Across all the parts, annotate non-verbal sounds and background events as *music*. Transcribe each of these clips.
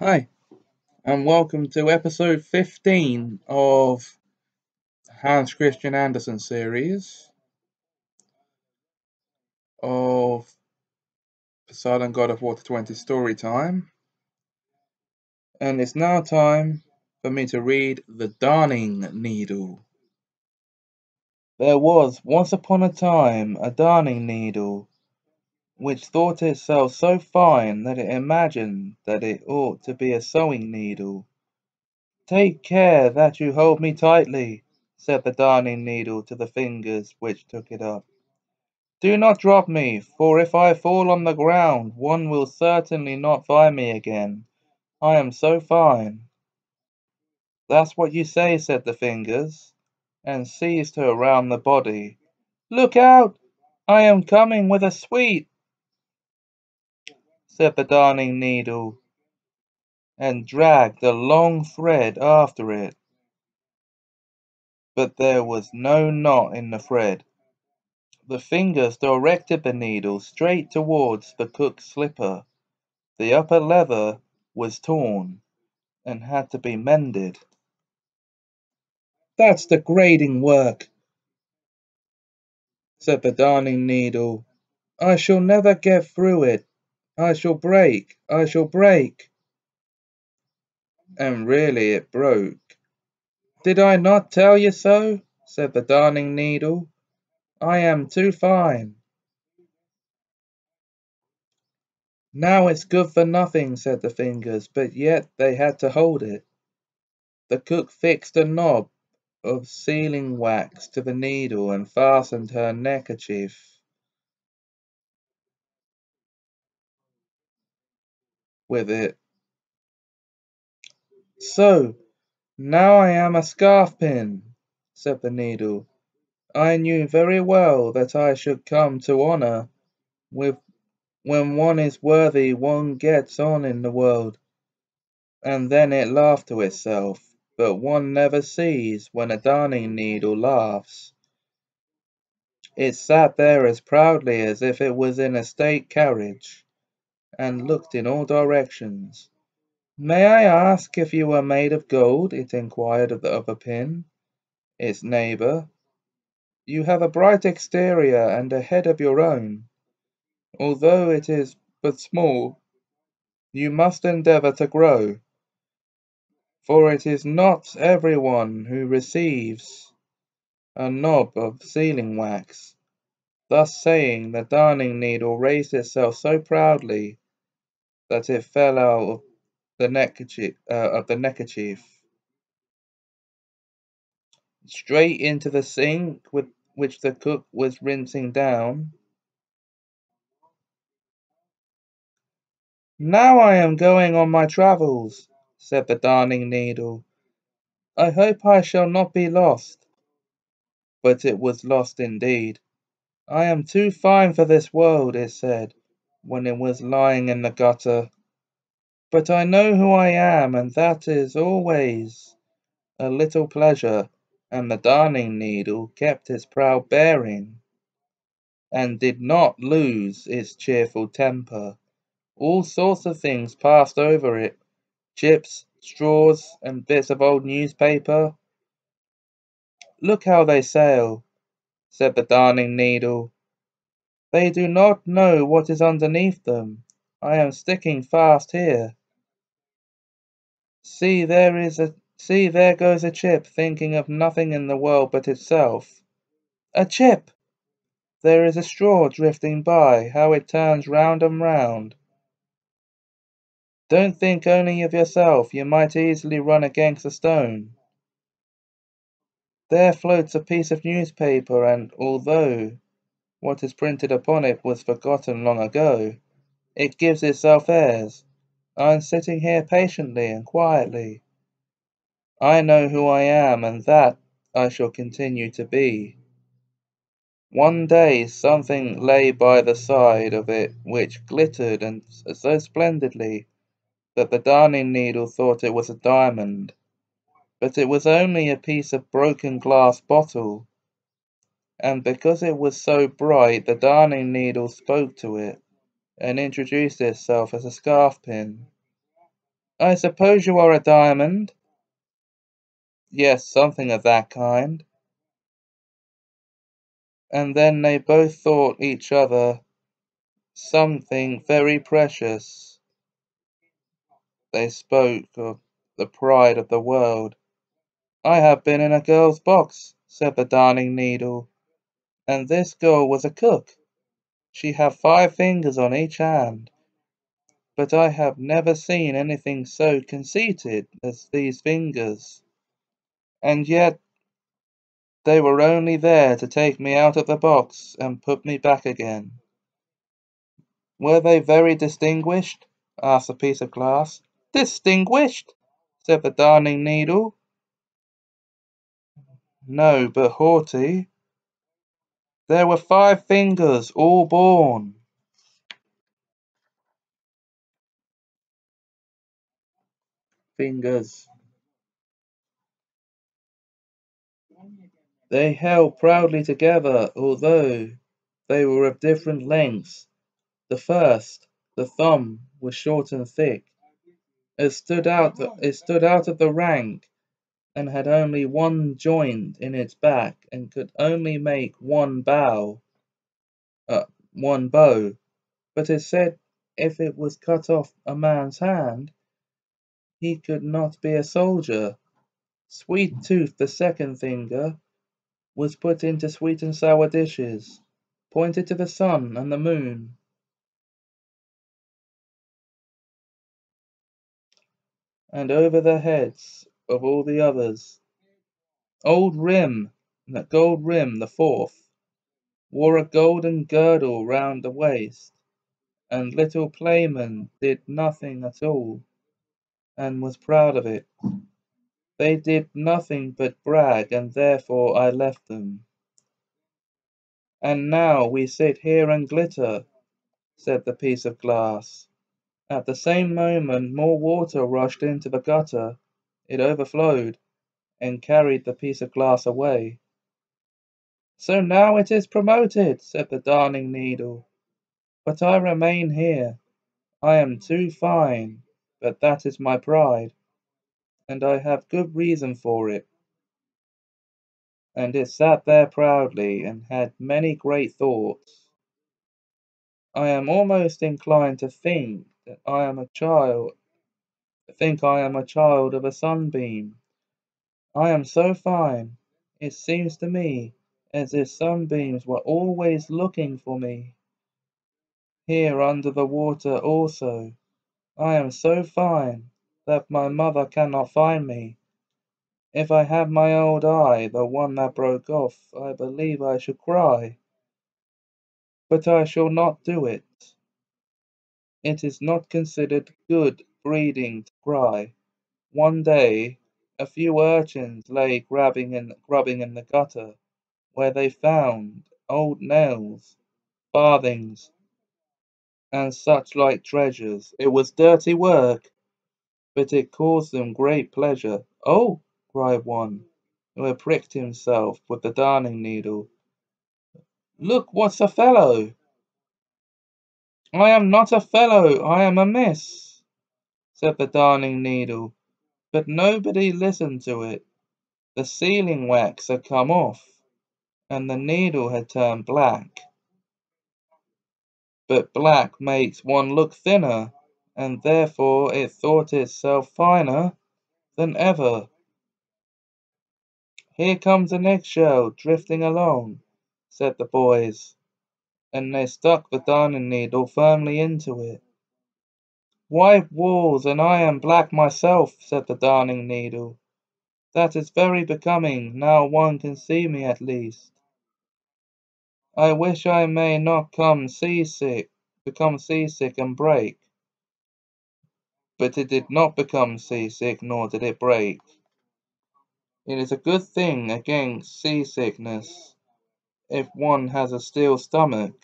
Hi, and welcome to episode 15 of Hans Christian Andersen series of Poseidon God of Water 20 story time. And it's now time for me to read The Darning Needle. There was once upon a time a darning needle which thought itself so fine that it imagined that it ought to be a sewing needle. Take care that you hold me tightly, said the darning needle to the fingers which took it up. Do not drop me, for if I fall on the ground, one will certainly not find me again. I am so fine. That's what you say, said the fingers, and seized her round the body. Look out! I am coming with a sweet, said the darning needle, and dragged a long thread after it. But there was no knot in the thread. The fingers directed the needle straight towards the cook's slipper. The upper leather was torn and had to be mended. That's degrading work, said the darning needle. I shall never get through it. I shall break. I shall break. And really it broke. Did I not tell you so? said the darning needle. I am too fine. Now it's good for nothing, said the fingers, but yet they had to hold it. The cook fixed a knob of sealing wax to the needle and fastened her neckerchief with it. So, now I am a scarf pin, said the needle. I knew very well that I should come to honour with when one is worthy one gets on in the world. And then it laughed to itself, but one never sees when a darning needle laughs. It sat there as proudly as if it was in a state carriage, and looked in all directions. May I ask if you are made of gold? it inquired of the other pin, its neighbour. You have a bright exterior and a head of your own. Although it is but small, you must endeavour to grow, for it is not every one who receives a knob of sealing wax. Thus saying, the darning needle raised itself so proudly that it fell out of the neckerchief, uh, of the neckerchief straight into the sink with which the cook was rinsing down. Now I am going on my travels, said the darning needle. I hope I shall not be lost. But it was lost indeed. I am too fine for this world, it said, when it was lying in the gutter. But I know who I am, and that is always a little pleasure, and the darning needle kept its proud bearing, and did not lose its cheerful temper. All sorts of things passed over it chips, straws, and bits of old newspaper. Look how they sail, said the darning needle. They do not know what is underneath them. I am sticking fast here. See, there is a see, there goes a chip, thinking of nothing in the world but itself. A chip! There is a straw drifting by, how it turns round and round. Don't think only of yourself, you might easily run against a stone. There floats a piece of newspaper, and although what is printed upon it was forgotten long ago, it gives itself airs. I am sitting here patiently and quietly. I know who I am, and that I shall continue to be. One day something lay by the side of it which glittered and so splendidly that the darning needle thought it was a diamond, but it was only a piece of broken glass bottle, and because it was so bright the darning needle spoke to it and introduced itself as a scarf pin. I suppose you are a diamond? Yes, something of that kind. And then they both thought each other something very precious. They spoke of the pride of the world. I have been in a girl's box, said the Darning Needle, and this girl was a cook. She had five fingers on each hand, but I have never seen anything so conceited as these fingers. And yet they were only there to take me out of the box and put me back again. Were they very distinguished? asked the piece of glass. Distinguished? said the Darning Needle. No, but haughty. There were five fingers, all born. Fingers. They held proudly together, although they were of different lengths. The first, the thumb, was short and thick. It stood out, it stood out of the rank and had only one joint in its back and could only make one bow, uh, one bow. But it said if it was cut off a man's hand, he could not be a soldier. Sweet Tooth, the second finger, was put into sweet and sour dishes, pointed to the sun and the moon. And over their heads of all the others. Old Rim, that gold rim, the fourth, wore a golden girdle round the waist, and little Playman did nothing at all, and was proud of it. They did nothing but brag, and therefore I left them. And now we sit here and glitter, said the piece of glass. At the same moment more water rushed into the gutter. It overflowed, and carried the piece of glass away. So now it is promoted, said the Darning Needle. But I remain here. I am too fine, but that is my pride and I have good reason for it. And it sat there proudly and had many great thoughts. I am almost inclined to think that I am a child, think I am a child of a sunbeam. I am so fine, it seems to me as if sunbeams were always looking for me. Here under the water also, I am so fine that my mother cannot find me. If I had my old eye, the one that broke off, I believe I should cry. But I shall not do it. It is not considered good breeding to cry. One day, a few urchins lay grabbing in, grubbing in the gutter, where they found old nails, farthings, and such like treasures. It was dirty work, but it caused them great pleasure. Oh, cried one, who had pricked himself with the darning needle. Look what's a fellow! I am not a fellow, I am a miss, said the darning needle, but nobody listened to it. The sealing wax had come off, and the needle had turned black. But black makes one look thinner, and therefore it thought itself finer than ever. Here comes an eggshell drifting along, said the boys, and they stuck the darning needle firmly into it. White walls, and I am black myself, said the darning needle. That is very becoming, now one can see me at least. I wish I may not come seasick, become seasick and break. But it did not become seasick, nor did it break. It is a good thing against seasickness if one has a steel stomach,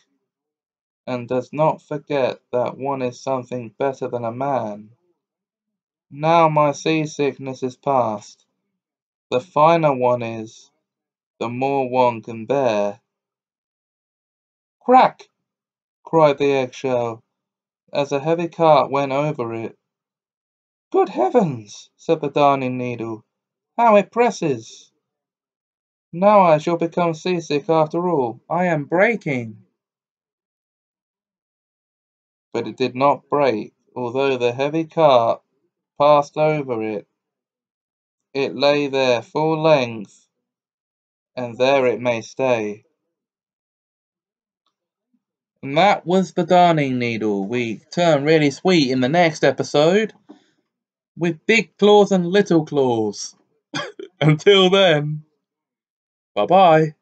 and does not forget that one is something better than a man. Now my seasickness is past. The finer one is, the more one can bear. Crack! cried the eggshell, as a heavy cart went over it. Good heavens, said the Darning Needle, how it presses! Now I shall become seasick after all. I am breaking. But it did not break, although the heavy cart passed over it. It lay there full length, and there it may stay. And that was the Darning Needle. We turn really sweet in the next episode with big Claus and little Claus. *laughs* Until then, bye bye.